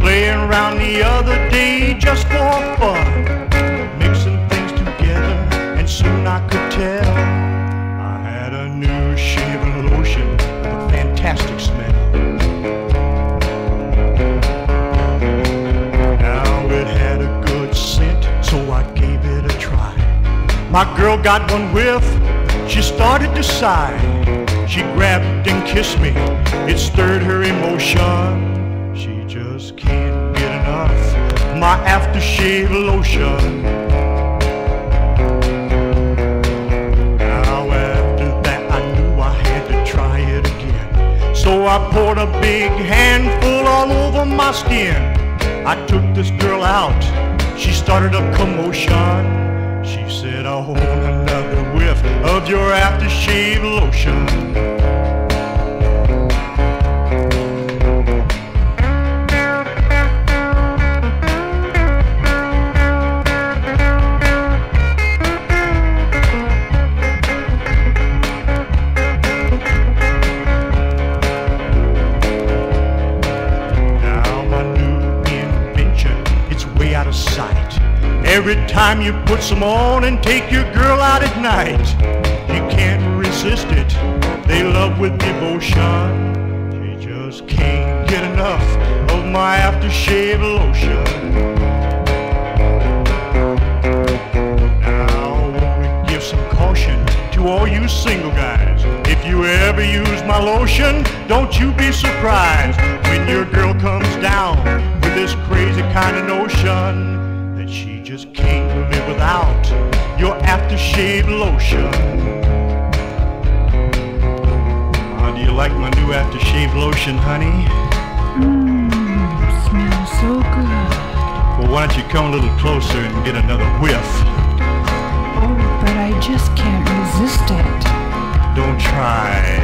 playing around the other day just for fun, mixing things together, and soon I could tell I had a new shaving lotion with a fantastic smell. Now it had a good scent, so I gave it a try. My girl got one whiff, she started to sigh. She grabbed and kissed me, it stirred her emotion. Just can't get enough my aftershave lotion. Now after that I knew I had to try it again. So I poured a big handful all over my skin. I took this girl out, she started a commotion. She said, I want another whiff of your aftershave lotion. Every time you put some on and take your girl out at night, you can't resist it. They love with devotion. They just can't get enough of my aftershave lotion. Now I wanna give some caution to all you single guys. If you ever use my lotion, don't you be surprised when your your aftershave lotion. How do you like my new aftershave lotion, honey? Mmm, Smells so good. Well, why don't you come a little closer and get another whiff? Oh, but I just can't resist it. Don't try.